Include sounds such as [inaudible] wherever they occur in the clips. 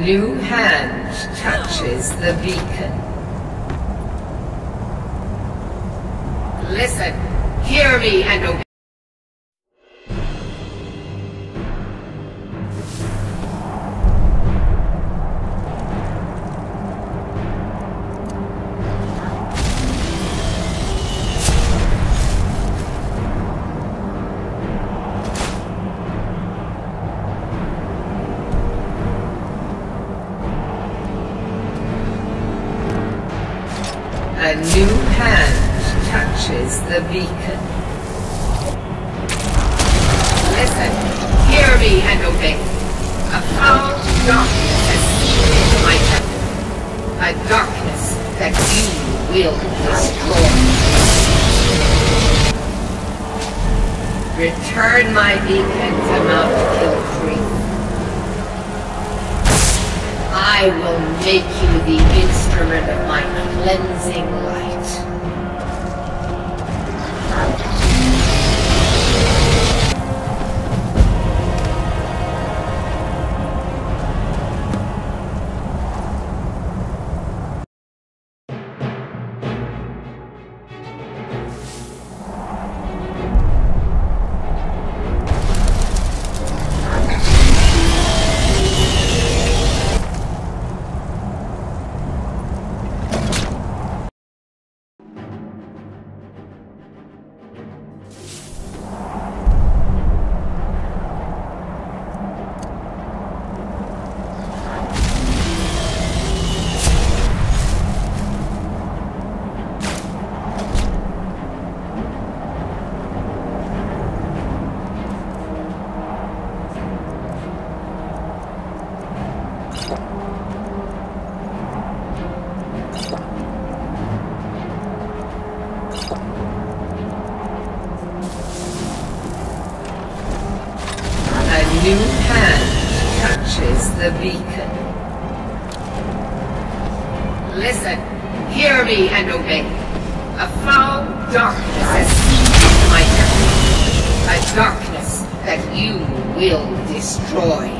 New hand touches the beacon. Listen, hear me and obey. The beacon. Listen, hear me and obey. A foul darkness has seeped my temple. A darkness that you will destroy. Return my beacon to Mount Kilkreath. I will make you the instrument of my cleansing light. Beacon. Listen, hear me and obey. A foul darkness has into my temple. A darkness that you will destroy.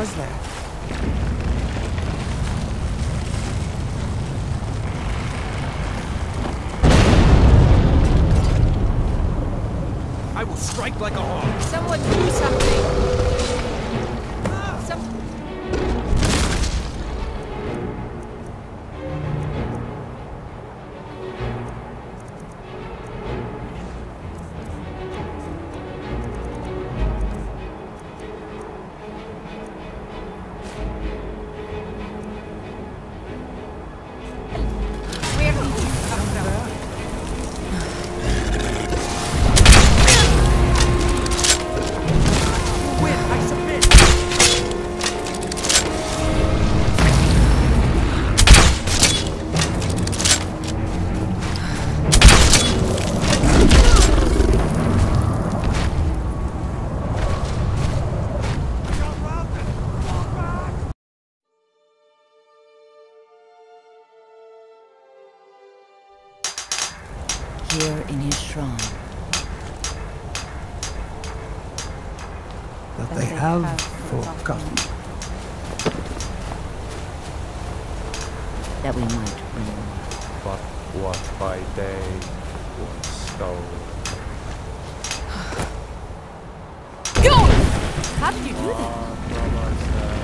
Was there? That we might remember. but what by day was stolen. [sighs] Go! How did you do that? Ah,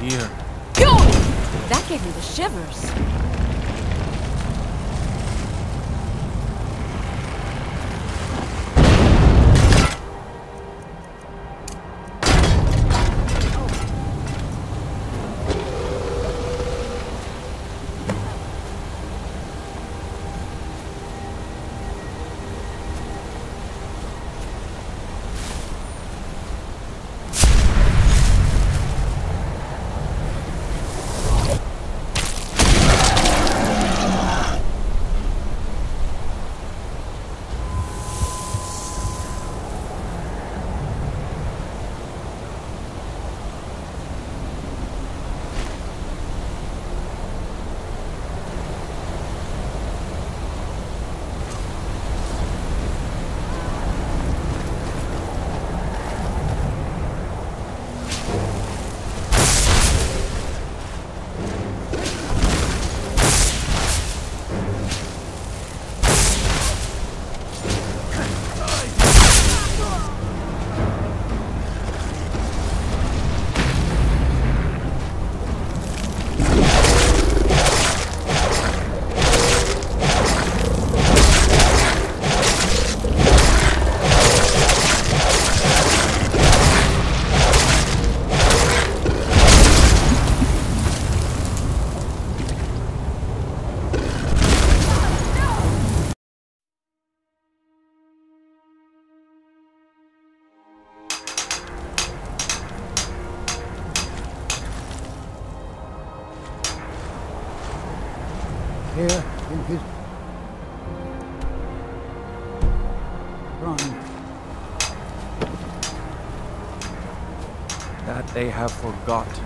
Here, That gave me the shivers. They have forgotten